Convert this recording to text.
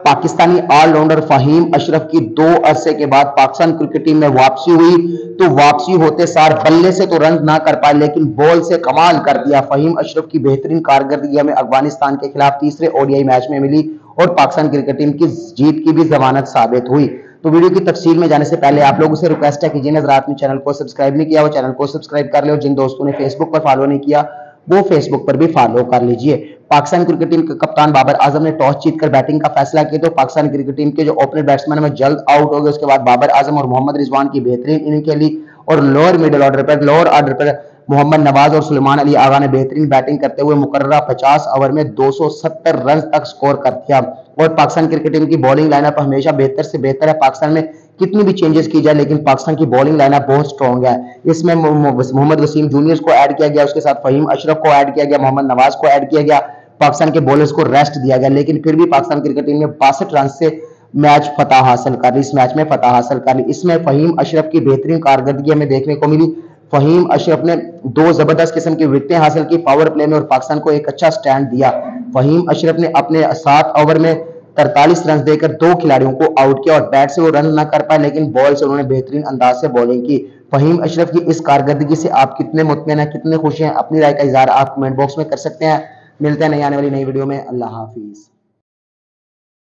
Pakistani allrounder Faheem Ashraf की दो अरसे के बाद पाकिस्तान क्रिकेट टीम में वापसी हुई। तो वापसी होते सार बल्ले से तो रन ना कर पाए, लेकिन बॉल से कमाल कर दिया। फहीम अशरफ की बेहतरीन कारकर्दगी हमें अफ़गानिस्तान के खिलाफ तीसरे ओडीआई मैच में मिली और पाकिस्तान क्रिकेट टीम की जीत की भी जमानत साबित हुई। तो वीडियो की तफसील में जाने से पहले आप लोगों से रिक्वेस्ट है कि जिन हजरात ने चैनल को सब्सक्राइब नहीं किया, वो चैनल को सब्सक्राइब कर ले और जिन दोस्तों ने फेसबुक पर फॉलो नहीं किया, वो फेसबुक पर भी फॉलो कर लीजिए। पाकिस्तान क्रिकेट टीम के कप्तान बाबर आज़म ने टॉस जीतकर बैटिंग का फैसला किया। तो पाकिस्तान क्रिकेट टीम के जो ओपनर बैट्समैन में जल्द आउट हो गए। उसके बाद बाबर आज़म और मोहम्मद रिजवान की बेहतरीन इनिंग खेली और लोअर मिडिल ऑर्डर पर लोअर ऑर्डर पर मोहम्मद नवाज़ और सुलेमान अली आगा ने बेहतरीन बैटिंग करते हुए मुकर्रा 50 ओवर में 270 रन तक स्कोर कर दिया। और पाकिस्तान क्रिकेट टीम की बॉलिंग लाइनअप हमेशा बेहतर से बेहतर है। पाकिस्तान में कितनी भी चेंजेस की जाए, लेकिन पाकिस्तान की बॉलिंग लाइनअप बहुत स्ट्रॉन्ग है। इसमें मोहम्मद वसीम जूनियर्स को ऐड किया गया। उसके साथ फहीम अशरफ को ऐड किया गया। मोहम्मद नवाज़ को ऐड किया गया। पाकिस्तान के बॉलर्स को रेस्ट दिया गया, लेकिन फिर भी पाकिस्तान क्रिकेट टीम ने बासठ रन से मैच फतह हासिल कर इस मैच में फतह हासिल कर ली। इसमें फहीम अशरफ की बेहतरीन कारकर्दगी हमें देखने को मिली। फहीम अशरफ ने दो ज़बरदस्त किस्म की विकटें हासिल की पावर प्ले में और पाकिस्तान को एक अच्छा स्टैंड दिया। फहीम अशरफ ने अपने सात ओवर में तरतालीस रन देकर दो खिलाड़ियों को आउट किया और बैट से वो रन ना कर पाए, लेकिन बॉल से उन्होंने बेहतरीन अंदाज से बॉलिंग की। फहीम अशरफ की इस कारकर्दगी से आप कितने मुतमिन हैं, कितने खुश हैं? अपनी राय का इजहार आप कमेंट बॉक्स में कर सकते हैं। मिलते हैं नई आने वाली नई वीडियो में। अल्लाह हाफिज़।